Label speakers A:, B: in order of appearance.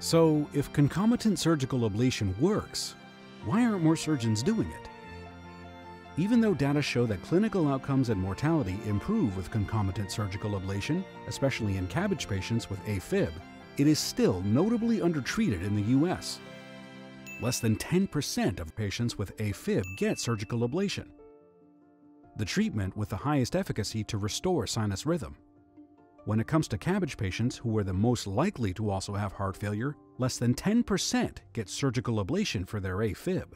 A: So, if concomitant surgical ablation works, why aren't more surgeons doing it? Even though data show that clinical outcomes and mortality improve with concomitant surgical ablation, especially in CABG patients with AFib, it is still notably undertreated in the US. Less than 10% of patients with AFib get surgical ablation, the treatment with the highest efficacy to restore sinus rhythm. When it comes to CABG patients who are the most likely to also have heart failure, less than 10% get surgical ablation for their AFib.